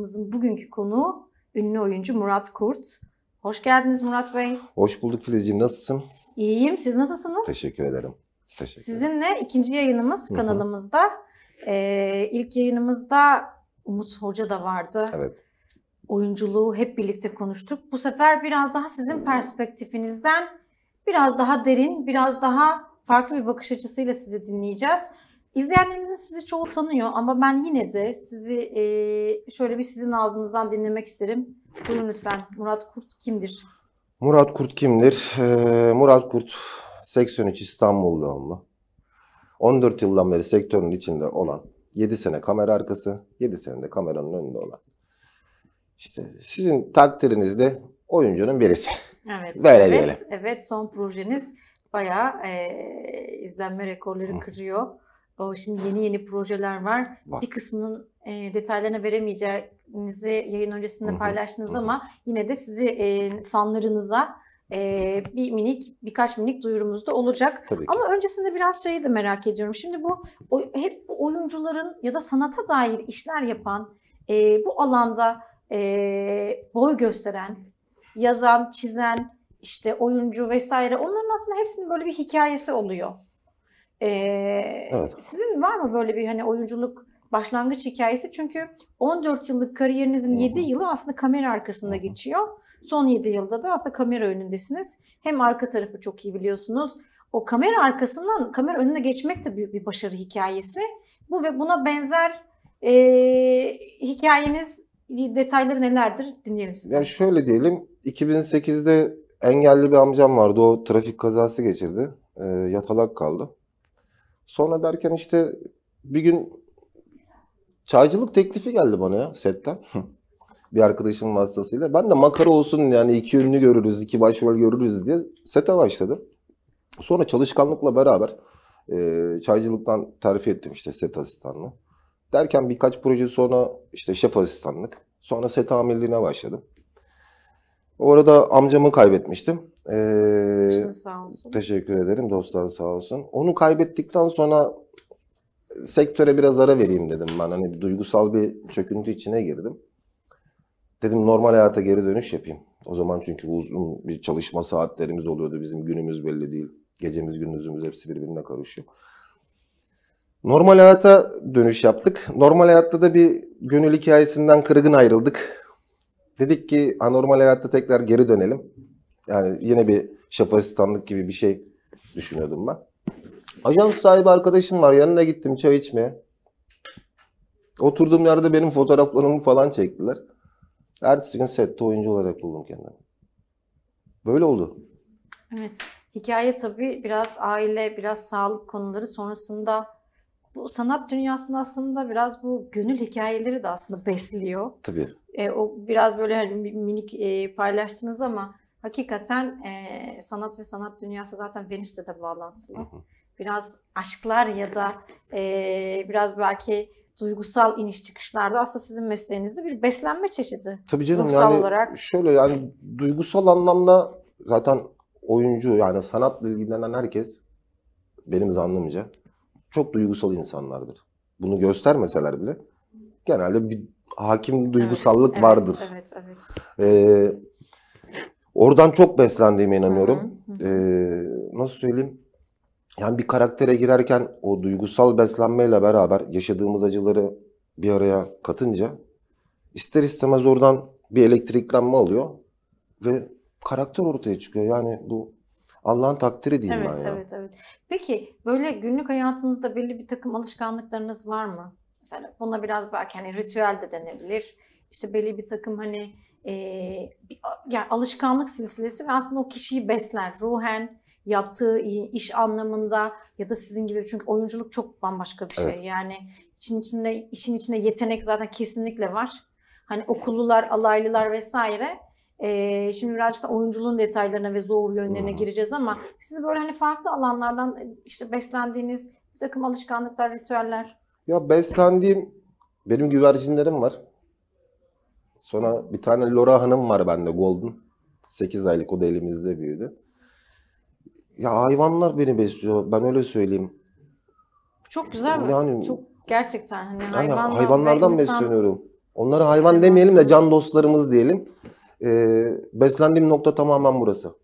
programımızın bugünkü konuğu ünlü oyuncu Murat Kurt. Hoş geldiniz Murat Bey. Hoş bulduk Filizciğim. Nasılsın? İyiyim. Siz nasılsınız? Teşekkür ederim. Teşekkür ederim. Sizinle ikinci yayınımız Hı hı. kanalımızda. Ee, ilk yayınımızda Umut Hoca da vardı. Evet. Oyunculuğu hep birlikte konuştuk. Bu sefer biraz daha sizin perspektifinizden biraz daha derin, biraz daha farklı bir bakış açısıyla sizi dinleyeceğiz. İzleyenlerimizin sizi çoğu tanıyor ama ben yine de sizi e, şöyle bir sizin ağzınızdan dinlemek isterim. Buyurun lütfen. Murat Kurt kimdir? Murat Kurt kimdir? Ee, Murat Kurt 83 İstanbul doğumlu. 14 yıldan beri sektörün içinde olan, 7 sene kamera arkası, 7 sene de kameranın önünde olan. İşte sizin takdirinizde oyuncunun birisi. Evet. Böyle evet, diyelim. Evet, son projeniz bayağı e, izlenme rekorları Hı. kırıyor. O şimdi yeni yeni projeler var. Var. Bir kısmının e, detaylarına veremeyeceğinizi yayın öncesinde paylaştınız ama yine de sizi e, fanlarınıza e, bir minik birkaç minik duyurumuz da olacak. Tabii ki. Ama öncesinde biraz şeyi de merak ediyorum. Şimdi bu o, hep bu oyuncuların ya da sanata dair işler yapan e, bu alanda e, boy gösteren, yazan, çizen, işte oyuncu vesaire onların aslında hepsinin böyle bir hikayesi oluyor. E, Evet. Sizin var mı böyle bir hani oyunculuk başlangıç hikayesi? Çünkü 14 yıllık kariyerinizin Hı hı. 7 yılı aslında kamera arkasında geçiyor. Son 7 yılda da aslında kamera önündesiniz. Hem arka tarafı çok iyi biliyorsunuz. O kamera arkasından kamera önüne geçmek de büyük bir başarı hikayesi. Bu ve buna benzer e, hikayeniz, detayları nelerdir dinleyelim sizden. Yani şöyle diyelim, 2008'de engelli bir amcam vardı. O trafik kazası geçirdi. Ee, yatalak kaldı. Sonra derken işte bir gün çaycılık teklifi geldi bana ya setten. bir arkadaşımın vasıtasıyla. Ben de makara olsun yani iki ünlü görürüz, iki başrol görürüz diye sete başladım. Sonra çalışkanlıkla beraber e, çaycılıktan terfi ettim işte set asistanlığı. Derken birkaç proje sonra işte şef asistanlık. Sonra set amirliğine başladım. Orada amcamı kaybetmiştim. Ee, Başınız sağ olsun. teşekkür ederim dostlar sağ olsun. Onu kaybettikten sonra sektöre biraz ara vereyim dedim ben. Hani duygusal bir çöküntü içine girdim. Dedim normal hayata geri dönüş yapayım. O zaman çünkü uzun bir çalışma saatlerimiz oluyordu. Bizim günümüz belli değil. Gecemiz gündüzümüz hepsi birbirine karışıyor. Normal hayata dönüş yaptık. Normal hayatta da bir gönül hikayesinden kırgın ayrıldık. Dedik ki anormal hayatta tekrar geri dönelim. Yani yine bir şef asistanlık gibi bir şey düşünüyordum ben. Ajans sahibi arkadaşım var. Yanına gittim çay içmeye. Oturduğum yerde benim fotoğraflarımı falan çektiler. Ertesi gün sette oyuncu olarak buldum kendimi. Böyle oldu. Evet. Hikaye tabii biraz aile, biraz sağlık konuları sonrasında bu sanat dünyasında aslında biraz bu gönül hikayeleri de aslında besliyor. Tabii. E, o biraz böyle hani minik e, paylaştınız ama hakikaten e, sanat ve sanat dünyası zaten Venüs'le de bağlantılı. Hı hı. Biraz aşklar ya da e, biraz belki duygusal iniş çıkışlarda aslında sizin mesleğinizde bir beslenme çeşidi. Tabii canım Ruhsal yani olarak. şöyle yani duygusal anlamda zaten oyuncu yani sanatla ilgilenen herkes benim zannımca çok duygusal insanlardır. Bunu göstermeseler bile genelde bir hakim duygusallık Evet, vardır. Evet, evet. Ee, oradan çok beslendiğime inanıyorum. Hı hı, hı. Ee, nasıl söyleyeyim? Yani bir karaktere girerken o duygusal beslenmeyle beraber yaşadığımız acıları bir araya katınca ister istemez oradan bir elektriklenme oluyor ve karakter ortaya çıkıyor. Yani bu Allah'ın takdiri diyeyim Evet, ben ya. evet, evet. Peki böyle günlük hayatınızda belli bir takım alışkanlıklarınız var mı? Mesela buna biraz belki hani ritüel de denebilir. İşte belli bir takım hani e, yani alışkanlık silsilesi ve aslında o kişiyi besler. Ruhen yaptığı iş anlamında ya da sizin gibi çünkü oyunculuk çok bambaşka bir şey. Evet. Yani için içinde işin içinde yetenek zaten kesinlikle var. Hani okullular, alaylılar vesaire. Ee, şimdi birazcık da oyunculuğun detaylarına ve zor yönlerine gireceğiz ama siz böyle hani farklı alanlardan e, işte beslendiğiniz bir takım alışkanlıklar, ritüeller. Ya beslendiğim benim güvercinlerim var. Sonra bir tane Laura Hanım var bende Golden. 8 aylık o da elimizde büyüdü. Ya hayvanlar beni besliyor. Ben öyle söyleyeyim. Çok güzel mi? Yani- Çok gerçekten hani Yani hayvanlardan insan- besleniyorum. Onlara hayvan demeyelim de can dostlarımız diyelim. Ee, beslendiğim nokta tamamen burası.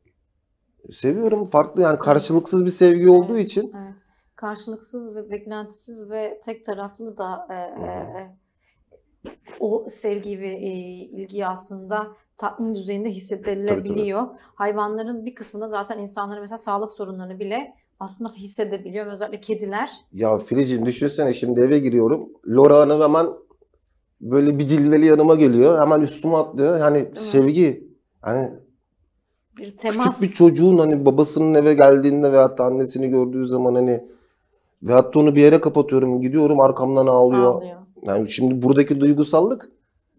Seviyorum. Farklı yani karşılıksız bir sevgi olduğu için. Evet. Karşılıksız ve beklentisiz ve tek taraflı da e, e, e, o sevgi ve e, ilgiyi aslında tatmin düzeyinde hissedilebiliyor. Hayvanların bir kısmında zaten insanların mesela sağlık sorunlarını bile aslında hissedebiliyor. Özellikle kediler. Ya Filicim düşünsene şimdi eve giriyorum. Laura Hanım hemen böyle bir cilveli yanıma geliyor. Hemen üstüme atlıyor. Yani sevgi. Hani Bir temas. küçük bir çocuğun hani babasının eve geldiğinde veyahut da annesini gördüğü zaman hani veyahut da onu bir yere kapatıyorum. Gidiyorum arkamdan ağlıyor. ağlıyor. Yani şimdi buradaki duygusallık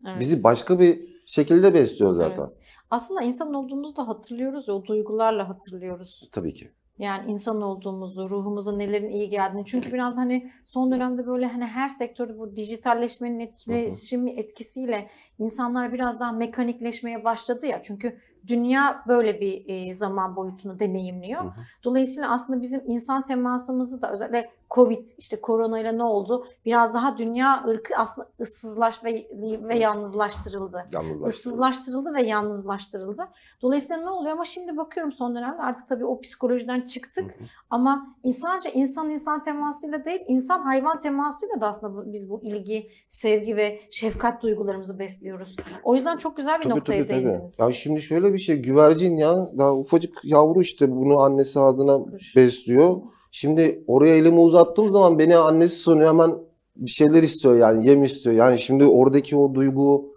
Evet. bizi başka bir şekilde besliyor zaten. Evet. Aslında insan olduğumuzda hatırlıyoruz ya, o duygularla hatırlıyoruz. Tabii ki. Yani insan olduğumuzu, ruhumuza nelerin iyi geldiğini. Çünkü biraz hani son dönemde böyle hani her sektörde bu dijitalleşmenin etkileşimi etkisiyle insanlar biraz daha mekanikleşmeye başladı ya. Çünkü dünya böyle bir e, zaman boyutunu deneyimliyor. Dolayısıyla aslında bizim insan temasımızı da özellikle Covid, işte koronayla ne oldu? Biraz daha dünya ırkı aslında ıssızlaş ve, ve yalnızlaştırıldı Yalnızlaştırıyor. ıssızlaştırıldı ve yalnızlaştırıldı. Dolayısıyla ne oluyor ama şimdi bakıyorum son dönemde artık tabii o psikolojiden çıktık Hı hı. ama sadece insan insan temasıyla değil insan hayvan temasıyla da aslında biz bu ilgi, sevgi ve şefkat duygularımızı besliyoruz. O yüzden çok güzel bir Tabii, noktaya tabii, tabii. değindiniz. Ya şimdi şöyle bir şey güvercin ya daha ufacık yavru işte bunu annesi ağzına Kuş. besliyor. Şimdi oraya elimi uzattığım zaman beni annesi sanıyor hemen bir şeyler istiyor yani yem istiyor. Yani şimdi oradaki o duygu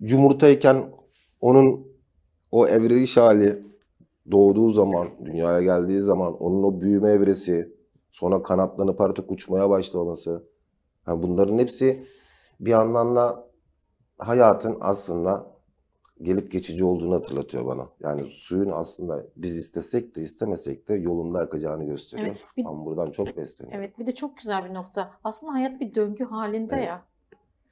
yumurtayken onun o evriliş hali doğduğu zaman, dünyaya geldiği zaman onun o büyüme evresi, sonra kanatlanıp artık uçmaya başlaması. Yani bunların hepsi bir yandan da hayatın aslında gelip geçici olduğunu hatırlatıyor bana. Yani suyun aslında biz istesek de istemesek de yolunda akacağını gösteriyor. Evet, bir, Ben buradan çok besleniyorum. evet bir de çok güzel bir nokta. Aslında hayat bir döngü halinde Evet. ya.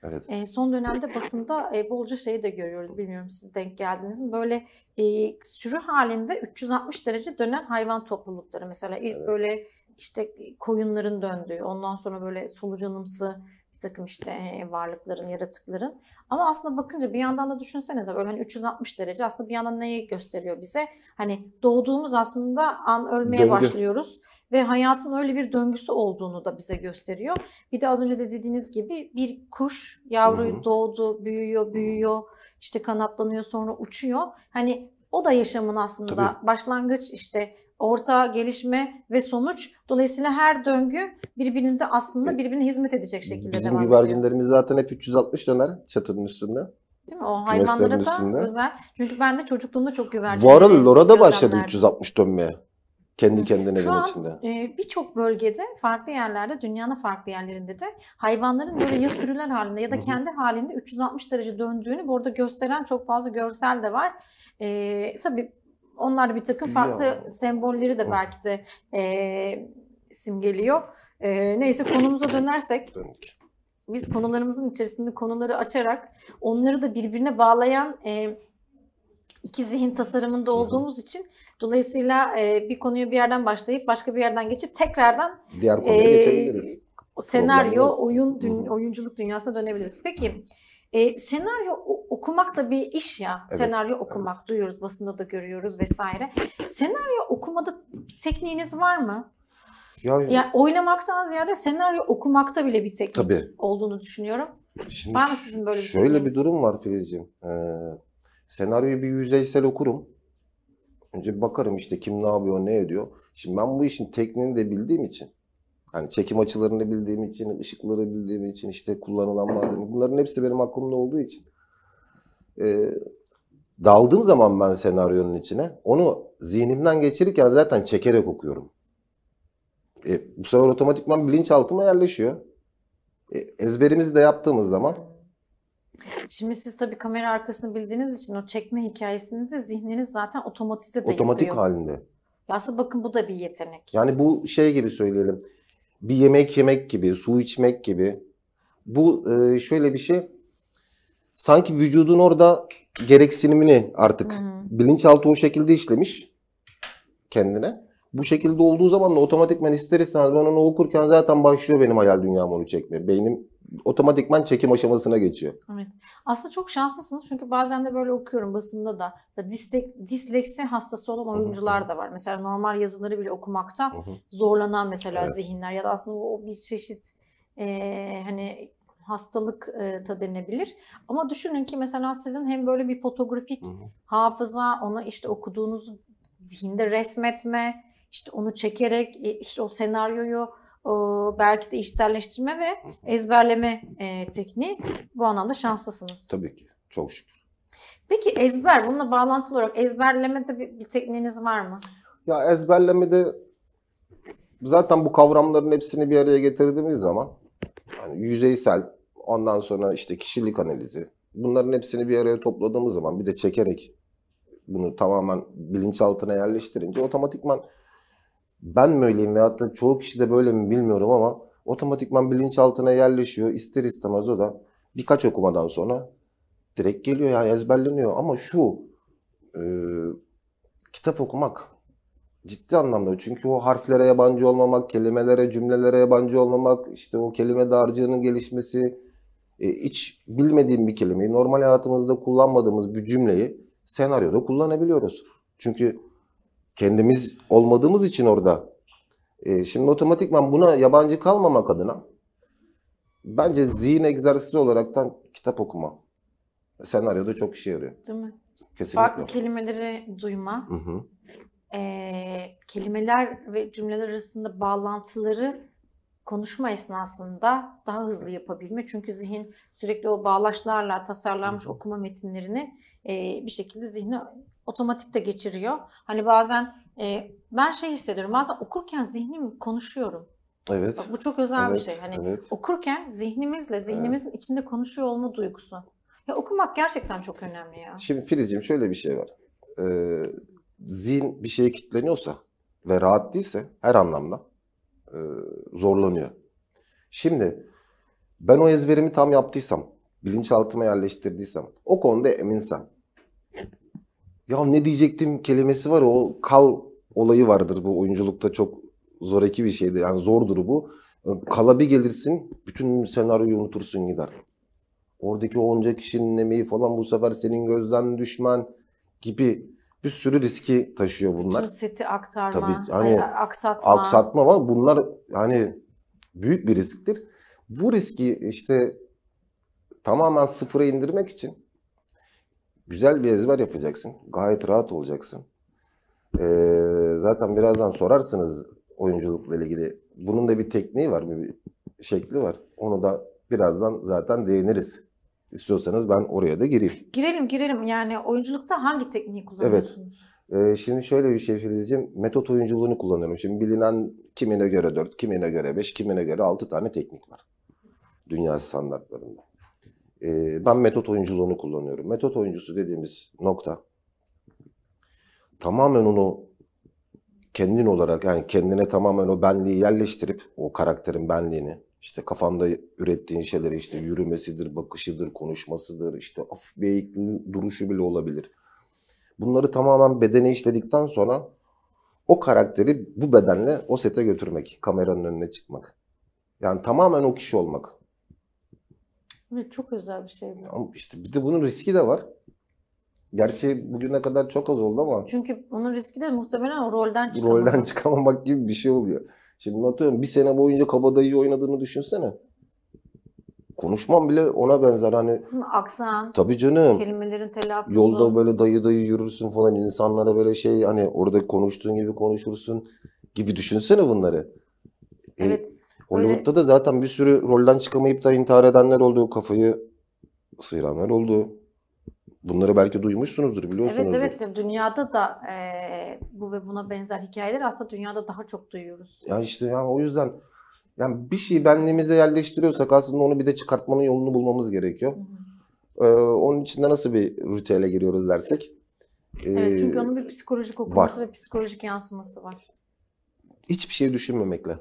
Evet. E, son dönemde basında e, bolca şeyi de görüyoruz. Bilmiyorum siz denk geldiniz mi? Böyle e, sürü halinde 360 derece dönen hayvan toplulukları. Mesela ilk Evet. böyle işte koyunların döndüğü, ondan sonra böyle solucanımsı takım işte e, varlıkların, yaratıkların. Ama aslında bakınca bir yandan da düşünsenize böyle hani 360 derece aslında bir yandan neyi gösteriyor bize? Hani doğduğumuz aslında an ölmeye Döngü. başlıyoruz ve hayatın öyle bir döngüsü olduğunu da bize gösteriyor. Bir de az önce de dediğiniz gibi bir kuş yavru Hı hı. doğdu, büyüyor, büyüyor, işte kanatlanıyor sonra uçuyor. Hani o da yaşamın aslında Tabii. başlangıç işte orta gelişme ve sonuç. Dolayısıyla her döngü birbirinde aslında birbirine hizmet edecek şekilde Bizim devam ediyor. güvercinlerimiz zaten hep 360 döner çatının üstünde. Değil mi? O hayvanlara da üstünde. özel. Çünkü ben de çocukluğumda çok güvercin Bu arada Lora da başladı gözlemlerdim. 360 dönmeye. Kendi kendine Şu an içinde. e, birçok bölgede, farklı yerlerde, dünyanın farklı yerlerinde de hayvanların böyle ya sürüler halinde ya da kendi halinde 360 derece döndüğünü burada gösteren çok fazla görsel de var. E, tabii onlar bir takım Ya. farklı sembolleri de belki de e, simgeliyor. E, neyse konumuza dönersek biz konularımızın içerisinde konuları açarak onları da birbirine bağlayan e, iki zihin tasarımında olduğumuz için dolayısıyla e, bir konuya bir yerden başlayıp başka bir yerden geçip tekrardan Diğer konuya e, geçebiliriz. senaryo, yok. oyun, dün, oyunculuk dünyasına dönebiliriz. Peki e, senaryo okumak da bir iş ya. Evet, Senaryo okumak duyuyoruz, basında da görüyoruz vesaire. Senaryo okumada tekniğiniz var mı? Ya, Yani oynamaktan ziyade senaryo okumakta bile bir teknik Tabii. olduğunu düşünüyorum. şimdi Var mı sizin böyle bir Şöyle bir durum var Filizciğim. Ee, senaryoyu bir yüzeysel okurum. Önce bakarım işte kim ne yapıyor, ne ediyor. Şimdi ben bu işin tekniğini de bildiğim için, hani çekim açılarını bildiğim için, ışıkları bildiğim için, işte kullanılan malzeme, bunların hepsi benim aklımda olduğu için. Ee, daldığım zaman ben senaryonun içine, onu zihnimden geçirirken zaten çekerek okuyorum. E, bu sefer otomatikman bilinçaltıma yerleşiyor. E, ezberimizi de yaptığımız zaman Şimdi siz tabii kamera arkasını bildiğiniz için o çekme hikayesini de zihniniz zaten otomatize de otomatik yapıyor. halinde. Ya Aslında bakın bu da bir yetenek. Yani bu şey gibi söyleyelim. Bir yemek yemek gibi, su içmek gibi. Bu e, şöyle bir şey. Sanki vücudun orada gereksinimini artık Hı hı. bilinçaltı o şekilde işlemiş kendine. Bu şekilde olduğu zaman da otomatikman ister istemez ben onu okurken zaten başlıyor benim hayal dünyam onu çekmeye. Beynim otomatikman çekim aşamasına geçiyor. Evet. Aslında çok şanslısınız çünkü bazen de böyle okuyorum basında da. Mesela disle- disleksi hastası olan oyuncular da var. Mesela normal yazıları bile okumakta zorlanan mesela Evet. zihinler ya da aslında o bir çeşit eee, hani hastalık e, da denebilir. Ama düşünün ki mesela sizin hem böyle bir fotoğrafik Hı hı. hafıza, onu işte okuduğunuz zihinde resmetme, işte onu çekerek e, işte o senaryoyu belki de içselleştirme ve ezberleme e, tekniği bu anlamda şanslısınız. Tabii ki. Çok şükür. Peki ezber, bununla bağlantılı olarak ezberlemede bir, bir tekniğiniz var mı? Ya ezberlemede zaten bu kavramların hepsini bir araya getirdiğimiz zaman yani yüzeysel ondan sonra işte kişilik analizi bunların hepsini bir araya topladığımız zaman bir de çekerek bunu tamamen bilinçaltına yerleştirince otomatikman ben mi öyleyim veyahut da çoğu kişi de böyle mi bilmiyorum ama otomatikman bilinçaltına yerleşiyor. İster istemez o da birkaç okumadan sonra direkt geliyor yani ezberleniyor ama şu e, kitap okumak ciddi anlamda çünkü o harflere yabancı olmamak, kelimelere, cümlelere yabancı olmamak, işte o kelime dağarcığının gelişmesi, hiç bilmediğim bir kelimeyi, normal hayatımızda kullanmadığımız bir cümleyi senaryoda kullanabiliyoruz. Çünkü kendimiz olmadığımız için orada. E, şimdi otomatikman buna yabancı kalmamak adına bence zihin egzersizi olaraktan kitap okuma. Senaryoda çok işe yarıyor. Değil mi? Kesinlikle. Farklı kelimeleri duyma, Hı hı. eee, kelimeler ve cümleler arasında bağlantıları konuşma esnasında daha hızlı yapabilme. Çünkü zihin sürekli o bağlaçlarla tasarlanmış okuma metinlerini eee, bir şekilde zihne otomatik de geçiriyor. Hani bazen eee, ben şey hissediyorum, bazen okurken zihnim konuşuyorum. Evet. Bak, bu çok özel bir Evet, şey. Hani evet. okurken zihnimizle, zihnimizin içinde konuşuyor olma duygusu. Ya okumak gerçekten çok önemli ya. Şimdi Filizciğim şöyle bir şey var. Ee, zihin bir şeye kilitleniyorsa ve rahat değilse her anlamda e, zorlanıyor. Şimdi ben o ezberimi tam yaptıysam, bilinçaltıma yerleştirdiysem, o konuda eminsem. Ya ne diyecektim kelimesi var o kal olayı vardır bu oyunculukta çok zoraki bir şeydi. Yani zordur bu. Kala bir gelirsin, bütün senaryoyu unutursun gider. Oradaki onca kişinin emeği falan bu sefer senin gözden düşmen gibi bir sürü riski taşıyor bunlar. Bütün seti aktarma, Tabii, hani ay- aksatma. Aksatma var. Bunlar yani büyük bir risktir. Bu riski işte tamamen sıfıra indirmek için güzel bir ezber yapacaksın. Gayet rahat olacaksın. Ee, zaten birazdan sorarsınız oyunculukla ilgili. Bunun da bir tekniği var, bir şekli var. Onu da birazdan zaten değiniriz. İstiyorsanız ben oraya da gireyim. Girelim girelim. Yani oyunculukta hangi tekniği kullanıyorsunuz? Ee, şimdi şöyle bir şey Filizciğim. Metot oyunculuğunu kullanıyorum. Şimdi bilinen kimine göre 4, kimine göre 5, kimine göre 6 tane teknik var. Dünya standartlarında. Ee, ben metot oyunculuğunu kullanıyorum. Metot oyuncusu dediğimiz nokta tamamen onu kendin olarak yani kendine tamamen o benliği yerleştirip o karakterin benliğini işte kafanda ürettiğin şeyleri işte yürümesidir, bakışıdır, konuşmasıdır, işte eğik du- duruşu bile olabilir. Bunları tamamen bedene işledikten sonra o karakteri bu bedenle o sete götürmek, kameranın önüne çıkmak. Yani tamamen o kişi olmak. Evet, çok özel bir şey bu. Ama işte bir de bunun riski de var. Gerçi bugüne kadar çok az oldu ama Çünkü onun riski de muhtemelen o rolden çıkamamak. rolden çıkamamak gibi bir şey oluyor. Şimdi atıyorum bir sene boyunca kabadayı oynadığını düşünsene. Konuşmam bile ona benzer hani? Aksan, tabii canım. kelimelerin telaffuzu. Yolda böyle dayı dayı yürürsün falan insanlara böyle şey hani orada konuştuğun gibi konuşursun gibi düşünsene bunları. E, Evet. Hollywood'da da zaten bir sürü rolden çıkamayıp da intihar edenler oldu, kafayı sıyıranlar oldu. Bunları belki duymuşsunuzdur, Evet biliyorsunuzdur. evet dünyada da eee, bu ve buna benzer hikayeler aslında dünyada daha çok duyuyoruz. Ya işte yani o yüzden yani bir şeyi benliğimize yerleştiriyorsak aslında onu bir de çıkartmanın yolunu bulmamız gerekiyor. Hı hı. Ee, onun için de nasıl bir ritüele giriyoruz dersek. Evet çünkü ee, onun bir psikolojik okuması var. ve psikolojik yansıması var. hiçbir şey düşünmemekle.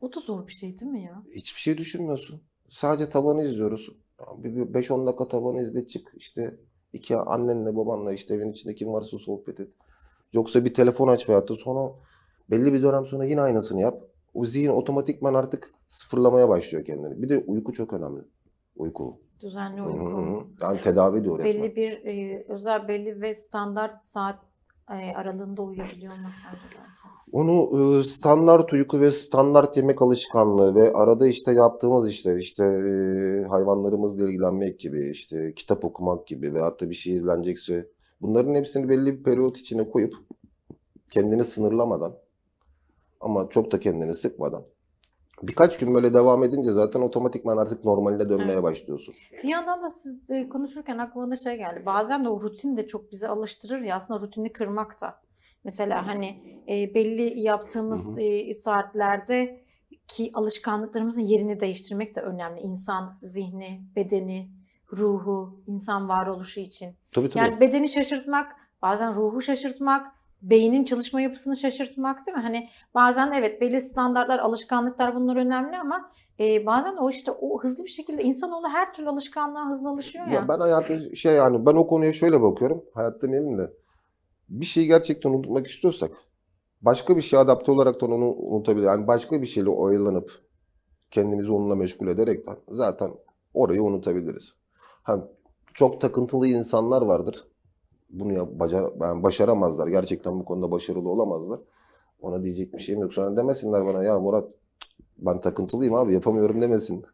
O da zor bir şey değil mi ya? Hiçbir şey düşünmüyorsun. Sadece tavanı izliyoruz. Bir bir 5-10 dakika tavanı izle çık. İşte iki annenle babanla işte evin içinde kim varsa sohbet et. Yoksa bir telefon aç veyahut da sonra belli bir dönem sonra yine aynısını yap. O zihin otomatikman artık sıfırlamaya başlıyor kendini. Bir de uyku çok önemli. Uyku. Düzenli uyku. hı. Yani tedavi ediyor resmen. Belli bir e, özel belli ve standart saat aralığında uyuyabiliyor arkadaşlar? Onu e, standart uyku ve standart yemek alışkanlığı ve arada işte yaptığımız işler işte hayvanlarımızla ilgilenmek gibi işte kitap okumak gibi veyahut da bir şey izlenecekse bunların hepsini belli bir periyot içine koyup kendini sınırlamadan ama çok da kendini sıkmadan birkaç gün böyle devam edince zaten otomatikman artık normaline dönmeye Evet. başlıyorsun. Bir yandan da siz e, konuşurken aklıma da şey geldi. Bazen de o rutin de çok bizi alıştırır ya aslında rutini kırmak da. Mesela hani e, belli yaptığımız Hı hı. e, saatlerde ki alışkanlıklarımızın yerini değiştirmek de önemli. İnsan zihni, bedeni, ruhu, insan varoluşu için. Tabii tabii. Yani bedeni şaşırtmak, bazen ruhu şaşırtmak, beynin çalışma yapısını şaşırtmak değil mi? Hani bazen evet belli standartlar, alışkanlıklar bunlar önemli ama e, bazen o işte o hızlı bir şekilde insanoğlu her türlü alışkanlığa hızlı alışıyor ya. Ya ben hayatı şey yani ben o konuya şöyle bakıyorum. Hayatta demeyelim de bir şeyi gerçekten unutmak istiyorsak başka bir şeye adapte olarak da onu unutabilir. Yani başka bir şeyle oyalanıp kendimizi onunla meşgul ederekten zaten orayı unutabiliriz. Ha, çok takıntılı insanlar vardır. Bunu ya, bacar, yani başaramazlar. Gerçekten bu konuda başarılı olamazlar. Ona diyecek bir şeyim yok. Sonra demesinler bana ya Murat ben takıntılıyım abi yapamıyorum demesin.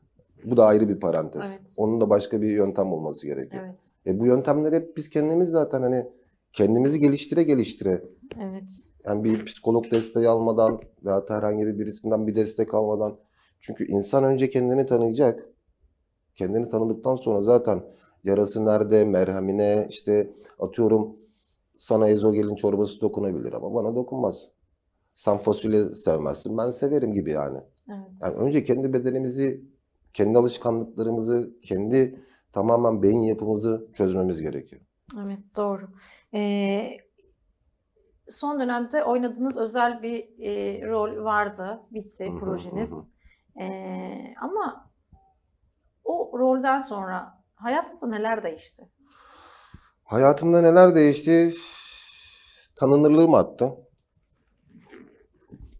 Bu da ayrı bir parantez. Evet. Onun da başka bir yöntem olması gerekiyor. Evet. E bu yöntemleri hep biz kendimiz zaten hani kendimizi geliştire geliştire Evet. yani bir psikolog desteği almadan veya herhangi bir birisinden bir destek almadan çünkü insan önce kendini tanıyacak. Kendini tanıdıktan sonra zaten yarası nerede, merhemine işte atıyorum sana ezogelin çorbası dokunabilir ama bana dokunmaz. Sen fasulye sevmezsin, ben severim gibi yani. Evet. Yani önce kendi bedenimizi, kendi alışkanlıklarımızı, kendi tamamen beyin yapımızı çözmemiz gerekiyor. Evet doğru. Ee, son dönemde oynadığınız özel bir e, rol vardı. Bitti Hı hı, projeniz. hı Ee, ama o rolden sonra hayatınızda neler değişti? Hayatımda neler değişti? Tanınırlığım arttı.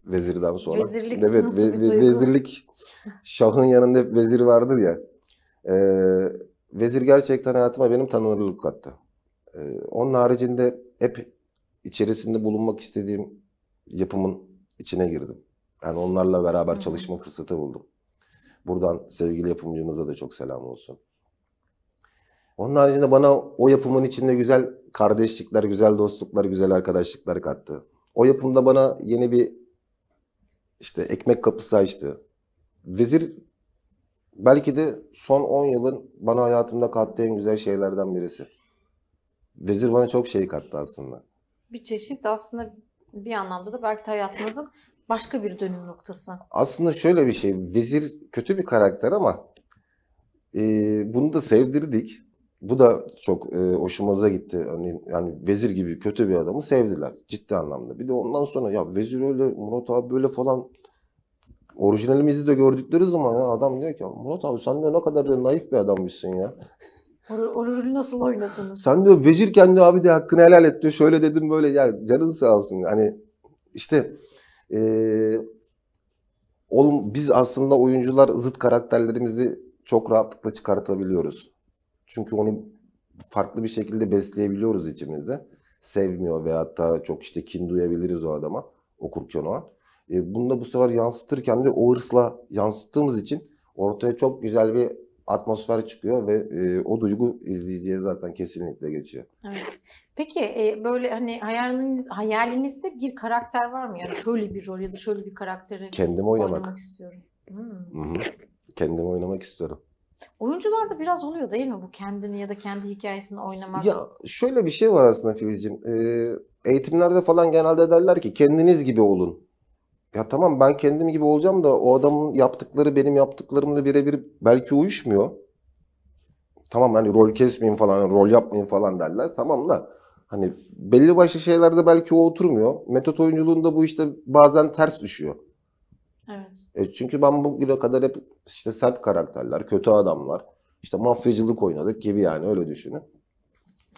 Vezirden sonra. Vezirlik evet, nasıl ve- bir duygu? vezirlik şahın yanında hep vezir vardır ya. Ee, vezir gerçekten hayatıma benim tanınırlık kattı. Ee, onun haricinde hep içerisinde bulunmak istediğim yapımın içine girdim. Yani onlarla beraber çalışma fırsatı buldum. Buradan sevgili yapımcımıza da çok selam olsun. Onun haricinde bana o yapımın içinde güzel kardeşlikler, güzel dostluklar, güzel arkadaşlıklar kattı. O yapımda bana yeni bir işte ekmek kapısı açtı. Vezir belki de son 10 yılın bana hayatımda kattığı en güzel şeylerden birisi. Vezir bana çok şey kattı aslında. Bir çeşit aslında bir anlamda da belki de hayatınızın başka bir dönüm noktası. Aslında şöyle bir şey. Vezir kötü bir karakter ama e, bunu da sevdirdik. Bu da çok e, hoşumuza gitti. Örneğin yani vezir gibi kötü bir adamı sevdiler ciddi anlamda. Bir de ondan sonra ya vezir öyle, Murat abi böyle falan orijinalimizi de gördükleri zaman ya adam diyor ki Murat abi sen de ne kadar da naif bir adammışsın ya. O, o rolü nasıl oynadınız? Sen diyor vezirken diyor abi de hakkını helal et diyor. Şöyle dedim böyle ya canın sağ olsun. Hani işte eee oğlum biz aslında oyuncular zıt karakterlerimizi çok rahatlıkla çıkartabiliyoruz. Çünkü onu farklı bir şekilde besleyebiliyoruz içimizde. Sevmiyor veyahut da çok işte kin duyabiliriz o adama okurken o an. E, bunu da bu sefer yansıtırken de o hırsla yansıttığımız için ortaya çok güzel bir atmosfer çıkıyor ve e, o duygu izleyiciye zaten kesinlikle geçiyor. Evet. Peki e, böyle hani hayaliniz, hayalinizde bir karakter var mı? Yani şöyle bir rol ya da şöyle bir karakteri Kendimi oynamak. oynamak istiyorum. Hmm. Hı hı. Kendimi oynamak istiyorum. Oyuncularda biraz oluyor değil mi bu kendini ya da kendi hikayesini oynamak? Ya şöyle bir şey var aslında Filizciğim. Ee, eğitimlerde falan genelde derler ki kendiniz gibi olun. Ya tamam ben kendim gibi olacağım da o adamın yaptıkları benim yaptıklarımla birebir belki uyuşmuyor. Tamam hani rol kesmeyin falan, hani rol yapmayın falan derler. Tamam da hani belli başlı şeylerde belki o oturmuyor. Metot oyunculuğunda bu işte bazen ters düşüyor. E çünkü ben bugüne kadar hep işte sert karakterler, kötü adamlar, işte mafyacılık oynadık gibi yani öyle düşünün.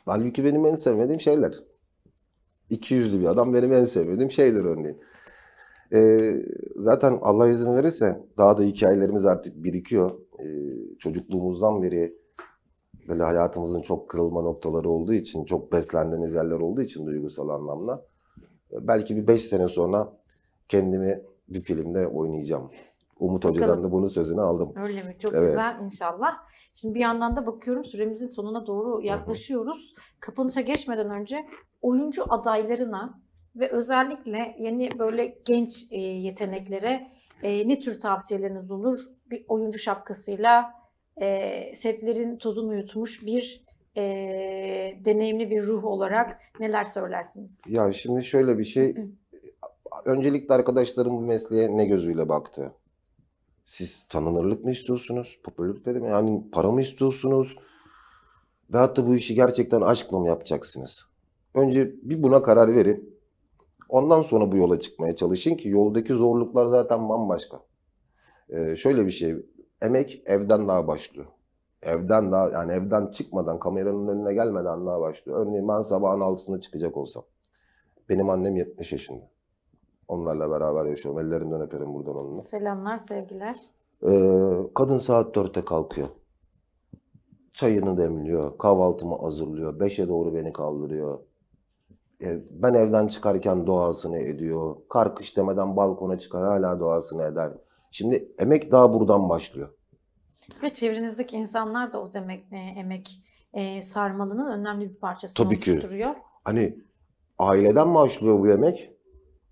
Halbuki benim en sevmediğim şeyler. İki yüzlü bir adam benim en sevmediğim şeydir örneğin. Ee, zaten Allah izin verirse daha da hikayelerimiz artık birikiyor. Ee, çocukluğumuzdan beri böyle hayatımızın çok kırılma noktaları olduğu için, çok beslendiğimiz yerler olduğu için duygusal anlamda. e, Belki bir beş sene sonra kendimi bir filmde oynayacağım. Umut Hoca'dan Bakalım. da bunun sözünü aldım. Öyle mi? Çok Evet. güzel inşallah. Şimdi bir yandan da bakıyorum süremizin sonuna doğru yaklaşıyoruz. Kapanışa geçmeden önce oyuncu adaylarına ve özellikle yeni böyle genç e, yeteneklere e, ne tür tavsiyeleriniz olur? Bir oyuncu şapkasıyla e, setlerin tozunu yutmuş bir e, deneyimli bir ruh olarak neler söylersiniz? Ya şimdi şöyle bir şey. Öncelikle arkadaşlarım bu mesleğe ne gözüyle baktı? Siz tanınırlık mı istiyorsunuz? Popülerlik mi? Yani para mı istiyorsunuz? Veyahut da bu işi gerçekten aşkla mı yapacaksınız? Önce bir buna karar verin. Ondan sonra bu yola çıkmaya çalışın ki yoldaki zorluklar zaten bambaşka. Ee, şöyle bir şey. Emek evden daha başlıyor. Evden daha yani evden çıkmadan kameranın önüne gelmeden daha başlıyor. Örneğin ben sabahın altısında çıkacak olsam. Benim annem 70 yaşında. Onlarla beraber yaşıyorum. Ellerinden öperim buradan onunla. Selamlar, sevgiler. Ee, kadın saat 4'te kalkıyor. Çayını demliyor. Kahvaltımı hazırlıyor. 5'e doğru beni kaldırıyor. Ee, ben evden çıkarken doğasını ediyor. Kar kış demeden balkona çıkar hala doğasını eder. Şimdi emek daha buradan başlıyor. Ve çevrenizdeki insanlar da o demek e, emek e, sarmalının önemli bir parçasını Tabii ki. Hani aileden başlıyor bu yemek.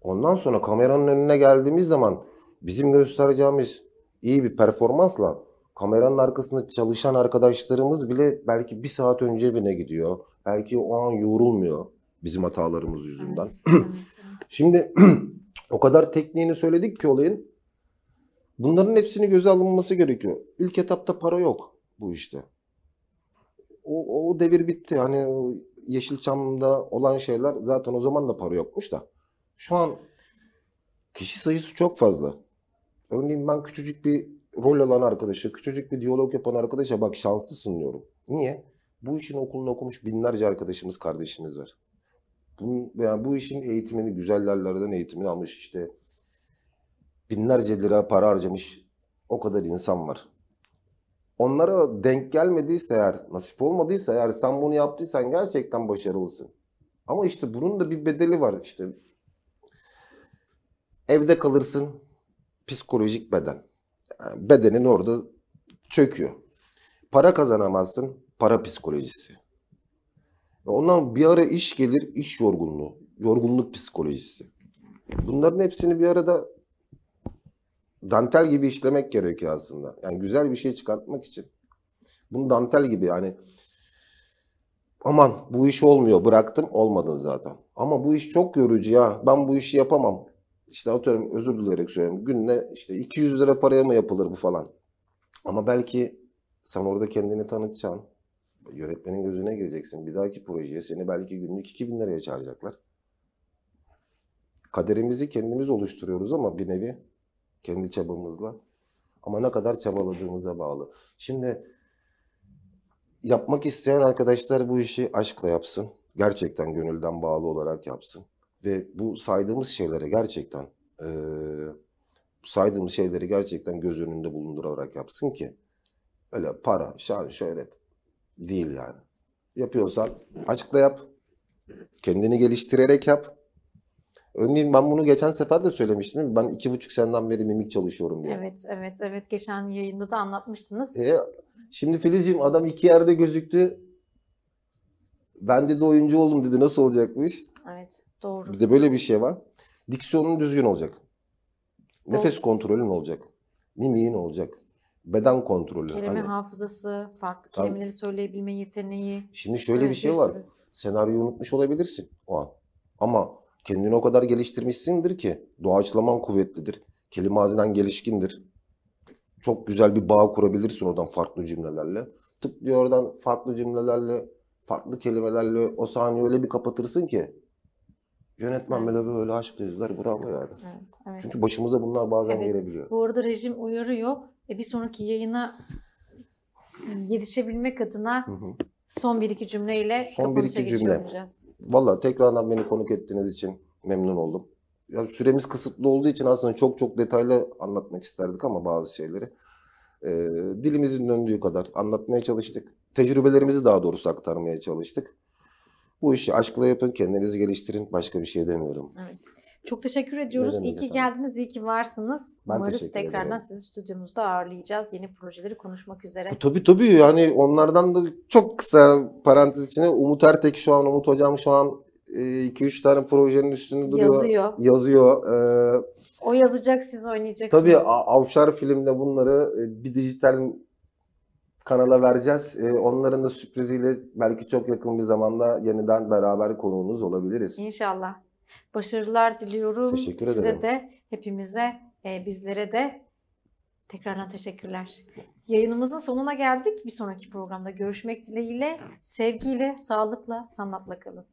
Ondan sonra kameranın önüne geldiğimiz zaman bizim göstereceğimiz iyi bir performansla kameranın arkasında çalışan arkadaşlarımız bile belki bir saat önce evine gidiyor. Belki o an yorulmuyor bizim hatalarımız yüzünden. Evet. Şimdi o kadar tekniğini söyledik ki olayın. Bunların hepsini göze alınması gerekiyor. İlk etapta para yok bu işte. O, o devir bitti. Hani Yeşilçam'da olan şeyler zaten o zaman da para yokmuş da. Şu an kişi sayısı çok fazla. Örneğin ben küçücük bir rol alan arkadaşa, küçücük bir diyalog yapan arkadaşa bak şanslısın diyorum. Niye? Bu işin okulunu okumuş binlerce arkadaşımız, kardeşimiz var. Bunun, yani bu işin eğitimini, güzel yerlerden eğitimini almış işte binlerce lira para harcamış o kadar insan var. Onlara denk gelmediyse eğer, nasip olmadıysa eğer sen bunu yaptıysan gerçekten başarılısın. Ama işte bunun da bir bedeli var işte. Evde kalırsın, psikolojik beden. Yani bedenin orada çöküyor. Para kazanamazsın, para psikolojisi. Ondan bir ara iş gelir, iş yorgunluğu, yorgunluk psikolojisi. Bunların hepsini bir arada dantel gibi işlemek gerekiyor aslında. Yani güzel bir şey çıkartmak için. Bunu dantel gibi yani aman bu iş olmuyor bıraktım olmadın zaten. Ama bu iş çok yorucu ya ben bu işi yapamam. İşte atıyorum özür dileyerek söylüyorum. Günde işte 200 lira paraya mı yapılır bu falan. Ama belki sen orada kendini tanıtacaksın. Yönetmenin gözüne gireceksin. Bir dahaki projeye seni belki günlük 2000 liraya çağıracaklar. Kaderimizi kendimiz oluşturuyoruz ama bir nevi kendi çabamızla. Ama ne kadar çabaladığımıza bağlı. Şimdi yapmak isteyen arkadaşlar bu işi aşkla yapsın. Gerçekten gönülden bağlı olarak yapsın. Ve bu saydığımız şeylere gerçekten bu saydığımız şeyleri gerçekten göz önünde bulundurarak yapsın ki öyle para, şan, şöhret değil yani. Yapıyorsan aşkla yap. Kendini geliştirerek yap. Örneğin ben bunu geçen sefer de söylemiştim. değil mi? Ben iki buçuk seneden beri mimik çalışıyorum diye. Evet, evet, evet. Geçen yayında da anlatmıştınız. E, şimdi Filizciğim adam iki yerde gözüktü. Ben de oyuncu oldum dedi. Nasıl olacakmış? Evet, doğru. Bir de böyle bir şey var. Diksiyonun düzgün olacak. Nefes kontrolün olacak. Mimiğin olacak. Beden kontrolü. Kelime Hani- hafızası, farklı Tabii. kelimeleri söyleyebilme yeteneği. Şimdi şöyle Evet, bir şey var. sürü. Senaryoyu unutmuş olabilirsin o an. Ama kendini o kadar geliştirmişsindir ki doğaçlaman kuvvetlidir. Kelime hazinen gelişkindir. Çok güzel bir bağ kurabilirsin oradan farklı cümlelerle. Diye oradan farklı cümlelerle, farklı kelimelerle o sahneyi öyle bir kapatırsın ki yönetmen böyle böyle aşkla izler bravo yani. Evet, evet. Çünkü başımıza bunlar bazen Evet. gelebiliyor. Bu arada rejim uyarıyor. E bir sonraki yayına yetişebilmek adına Hı hı. Son bir iki cümleyle Son bir iki cümle. olacağız. Valla tekrardan beni konuk ettiğiniz için memnun oldum. Ya süremiz kısıtlı olduğu için aslında çok çok detaylı anlatmak isterdik ama bazı şeyleri. Ee, dilimizin döndüğü kadar anlatmaya çalıştık. Tecrübelerimizi daha doğrusu aktarmaya çalıştık. Bu işi aşkla yapın, kendinizi geliştirin. Başka bir şey demiyorum. Evet. Çok teşekkür ediyoruz. iyi ki efendim. geldiniz, iyi ki varsınız. Ben Umarız teşekkür tekrardan ederim. sizi stüdyomuzda ağırlayacağız. Yeni projeleri konuşmak üzere. Tabii tabii yani onlardan da çok kısa parantez içine Umut Ertek şu an, Umut Hocam şu an 2-3 tane projenin üstünde duruyor. Yazıyor. Yazıyor. Ee, O yazacak, siz oynayacaksınız. Tabii Avşar filmle bunları e, bir dijital kanala vereceğiz. E, Onların da sürpriziyle belki çok yakın bir zamanda yeniden beraber konuğunuz olabiliriz. İnşallah. Başarılar diliyorum. Teşekkür Size ederim. de, hepimize, e, bizlere de tekrardan teşekkürler. Yayınımızın sonuna geldik. Bir sonraki programda görüşmek dileğiyle, sevgiyle, sağlıkla, sanatla kalın.